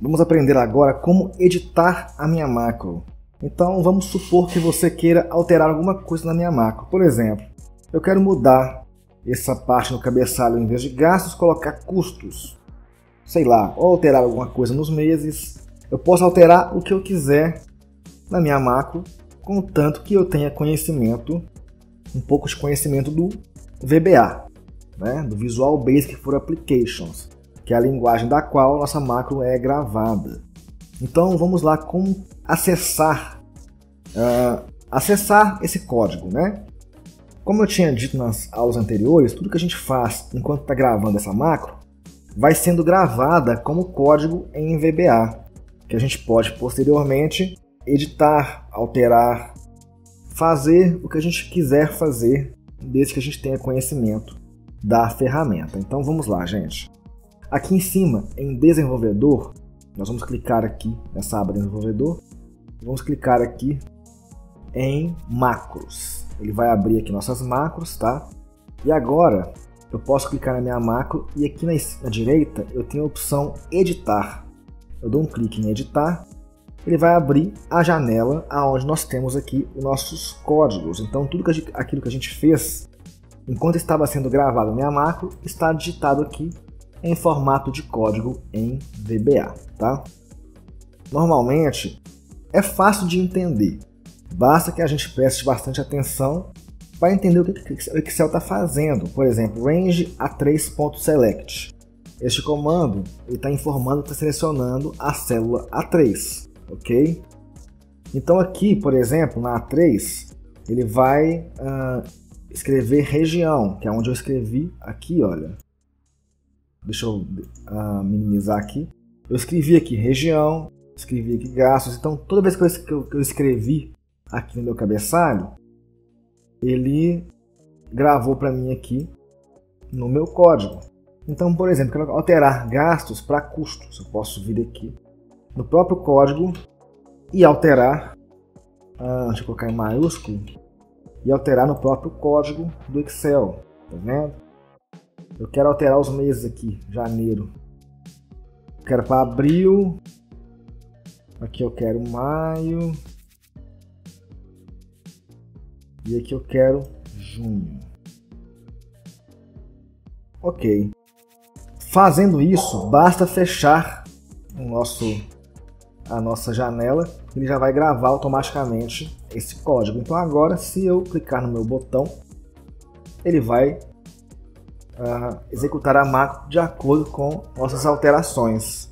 Vamos aprender agora como editar a minha macro. Então vamos supor que você queira alterar alguma coisa na minha macro. Por exemplo, eu quero mudar essa parte no cabeçalho, em vez de gastos, colocar custos. Sei lá, ou alterar alguma coisa nos meses. Eu posso alterar o que eu quiser na minha macro, contanto que eu tenha conhecimento, um pouco de conhecimento do VBA, né? do Visual Basic for Applications, que é a linguagem da qual nossa macro é gravada. Então vamos lá como acessar, uh, acessar esse código, né? Como eu tinha dito nas aulas anteriores, tudo que a gente faz enquanto está gravando essa macro vai sendo gravada como código em VBA, que a gente pode posteriormente editar, alterar, fazer o que a gente quiser fazer, desde que a gente tenha conhecimento da ferramenta. Então vamos lá, gente. Aqui em cima, em desenvolvedor, nós vamos clicar aqui nessa aba desenvolvedor, vamos clicar aqui em macros ele vai abrir aqui nossas macros, tá? E agora eu posso clicar na minha macro e aqui na, na direita eu tenho a opção editar. Eu dou um clique em editar, ele vai abrir a janela aonde nós temos aqui os nossos códigos. Então tudo que gente, aquilo que a gente fez enquanto estava sendo gravado minha macro está digitado aqui em formato de código em VBA, tá? Normalmente é fácil de entender. Basta que a gente preste bastante atenção para entender o que o Excel está fazendo. Por exemplo, range a3.select. Este comando está informando está selecionando a célula A3, ok? Então aqui, por exemplo, na A3, ele vai uh, escrever região, que é onde eu escrevi aqui, olha. Deixa eu uh, minimizar aqui. Eu escrevi aqui região, escrevi aqui gastos. Então toda vez que eu, que eu escrevi aqui no meu cabeçalho, ele gravou para mim aqui no meu código. Então, por exemplo, quero alterar gastos para custos. Eu posso vir aqui no próprio código e alterar, ah, deixa eu colocar em maiúsculo, e alterar no próprio código do Excel. Tá vendo? Eu quero alterar os meses aqui, janeiro. Eu quero para abril. Aqui eu quero maio. E aqui eu quero junho. Ok. Fazendo isso, basta fechar o nosso, a nossa janela, ele já vai gravar automaticamente esse código. Então agora, se eu clicar no meu botão, ele vai uh, executar a macro de acordo com nossas alterações.